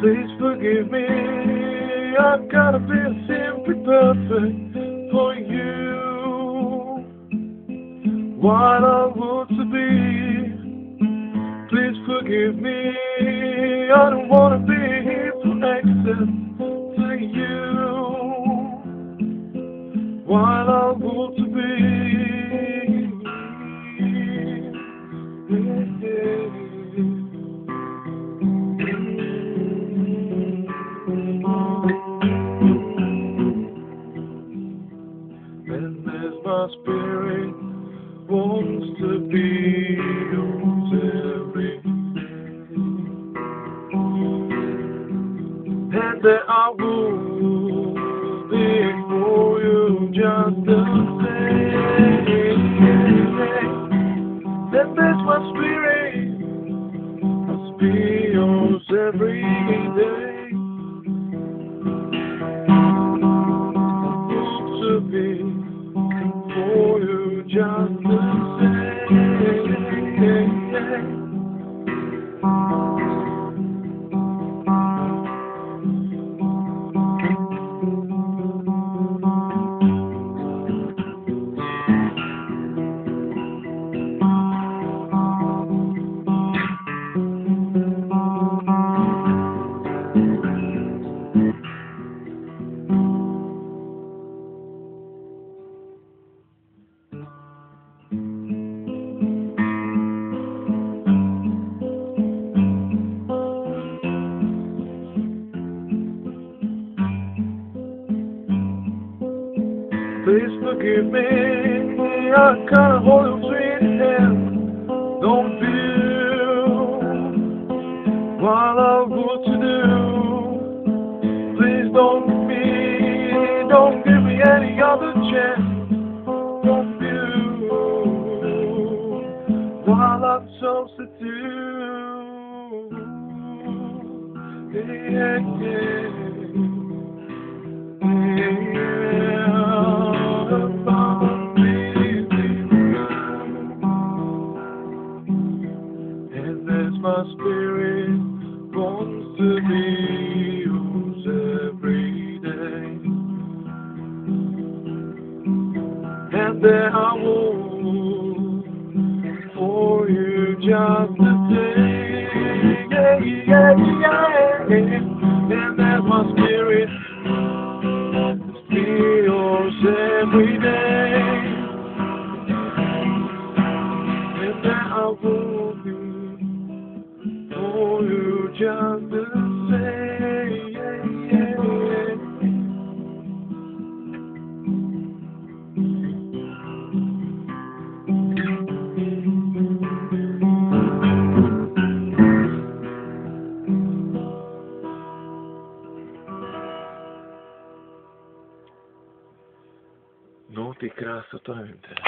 Please forgive me. I've gotta be simply perfect for you. What I want to be. Please forgive me. I don't wanna wants to be every and that I will be for you just the same. And as my spirit must be yours every day. to be for Please forgive me, I can't hold your sweet hand. Don't feel what I want to do. Please don't give me, don't give me any other chance. Don't feel while I'm substitute. Yeah, yeah. And and there I will for you just the same. Yeah, yeah, yeah. And as my spirit yours every day. And that I will be for you just No, ty kráso, to nevím teda.